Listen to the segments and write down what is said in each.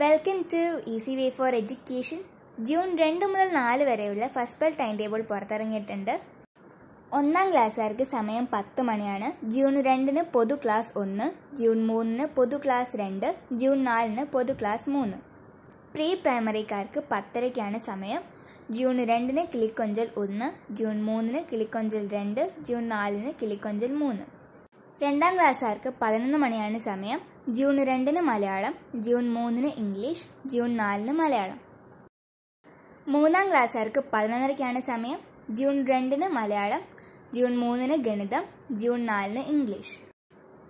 Welcome to easy way for education June രണ്ട് മുതൽ നാല് വരെയുള്ള ഫസ്റ്റ് ബെൽ ടൈം ടേബിൾ പുറത്തിറങ്ങിയിട്ടുണ്ട്. ഒന്നാം ക്ലാസ്സുകാർക്ക് സമയം പത്ത് മണിയാണ്. ജൂൺ രണ്ടിന് പൊതു ക്ലാസ് ഒന്ന് ജൂൺ മൂന്നിന് പൊതു ക്ലാസ് രണ്ട് ജൂൺ നാലിന് പൊതു ക്ലാസ് മൂന്ന്. പ്രീ പ്രൈമറിക്കാർക്ക് പത്തരയ്ക്കാണ് സമയം. ജൂൺ രണ്ടിന് കിളിക്കൊഞ്ചൽ ഒന്ന് ജൂൺ മൂന്നിന് കിളിക്കൊഞ്ചൽ രണ്ട് ജൂൺ നാലിന് കിളിക്കൊഞ്ചൽ മൂന്ന്. രണ്ടാം ക്ലാസ്സുകാർക്ക് പതിനൊന്ന് മണിയാണ് സമയം. ജൂൺ രണ്ടിന് മലയാളം ജൂൺ മൂന്നിന് ഇംഗ്ലീഷ് ജൂൺ നാലിന് മലയാളം. മൂന്നാം ക്ലാസ്സുകാർക്ക് പതിനൊന്നരയ്ക്കാണ് സമയം. ജൂൺ രണ്ടിന് മലയാളം ജൂൺ മൂന്നിന് ഗണിതം ജൂൺ നാലിന് ഇംഗ്ലീഷ്.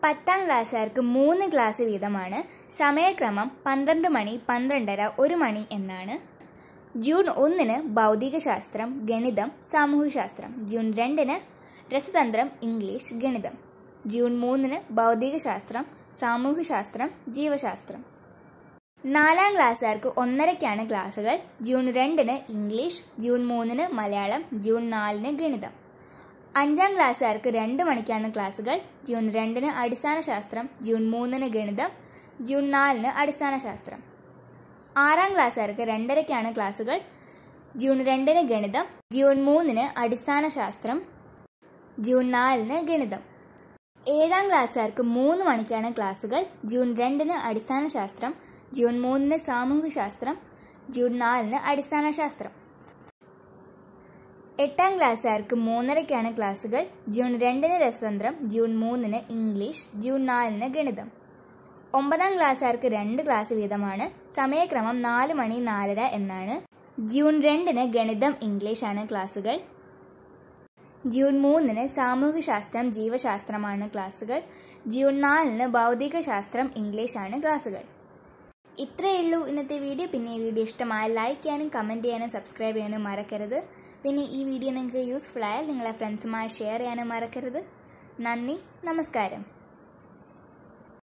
പത്താം ക്ലാസ്സുകാർക്ക് മൂന്ന് ക്ലാസ് വീതമാണ്. സമയക്രമം പന്ത്രണ്ട് മണി പന്ത്രണ്ടര ഒരു മണി എന്നാണ്. ജൂൺ ഒന്നിന് ഭൗതികശാസ്ത്രം ഗണിതം സാമൂഹ്യശാസ്ത്രം ജൂൺ രണ്ടിന് രസതന്ത്രം ഇംഗ്ലീഷ് ഗണിതം. ജൂൺ മൂന്നിന് ഭൗതികശാസ്ത്രം സാമൂഹ്യശാസ്ത്രം ജീവശാസ്ത്രം. നാലാം ക്ലാസ്സുകാർക്ക് ഒന്നരയ്ക്കാണ് ക്ലാസ്സുകൾ. ജൂൺ രണ്ടിന് ഇംഗ്ലീഷ് ജൂൺ മൂന്നിന് മലയാളം ജൂൺ നാലിന് ഗണിതം. അഞ്ചാം ക്ലാസ്സുകാർക്ക് രണ്ട് മണിക്കാണ് ക്ലാസ്സുകൾ. ജൂൺ രണ്ടിന് അടിസ്ഥാന ശാസ്ത്രം ജൂൺ മൂന്നിന് ഗണിതം ജൂൺ നാലിന് അടിസ്ഥാന ശാസ്ത്രം ആറാം ക്ലാസ്സുകാർക്ക് രണ്ടരയ്ക്കാണ് ക്ലാസ്സുകൾ. ജൂൺ രണ്ടിന് ഗണിതം ജൂൺ മൂന്നിന് അടിസ്ഥാന ശാസ്ത്രം ജൂൺ നാലിന് ഗണിതം. ഏഴാം ക്ലാസ്സുകാർക്ക് മൂന്ന് മണിക്കാണ് ക്ലാസ്സുകൾ. ജൂൺ രണ്ടിന് അടിസ്ഥാന ശാസ്ത്രം ജൂൺ മൂന്നിന് സാമൂഹ്യശാസ്ത്രം. ജൂൺ നാലിന് അടിസ്ഥാന ശാസ്ത്രം എട്ടാം ക്ലാസ്സുകാർക്ക് മൂന്നരയ്ക്കാണ് ക്ലാസ്സുകൾ. ജൂൺ രണ്ടിന് രസതന്ത്രം. ജൂൺ മൂന്നിന് ഇംഗ്ലീഷ്. ജൂൺ നാലിന് ഗണിതം. ഒമ്പതാം ക്ലാസ്സുകാർക്ക് രണ്ട് ക്ലാസ് വീതമാണ്. സമയക്രമം നാല് മണി നാലര എന്നാണ്. ജൂൺ രണ്ടിന് ഗണിതം ഇംഗ്ലീഷാണ് ക്ലാസ്സുകൾ. ജൂൺ മൂന്നിന് സാമൂഹ്യശാസ്ത്രം ജീവശാസ്ത്രമാണ് ക്ലാസ്സുകൾ. ജൂൺ നാലിന് ഭൗതികശാസ്ത്രം ഇംഗ്ലീഷ് ആണ് ക്ലാസ്സുകൾ. ഇത്രയേ ഉള്ളൂ ഇന്നത്തെ വീഡിയോ. പിന്നെ ഈ വീഡിയോ ഇഷ്ടമായ ലൈക്ക് ചെയ്യാനും കമന്റ് ചെയ്യാനും സബ്സ്ക്രൈബ് ചെയ്യാനും മറക്കരുത്. പിന്നെ ഈ വീഡിയോ നിങ്ങൾക്ക് യൂസ്ഫുൾ ആയാൽ നിങ്ങളെ ഫ്രണ്ട്സുമായി ഷെയർ ചെയ്യാനും മറക്കരുത്. നന്ദി നമസ്കാരം.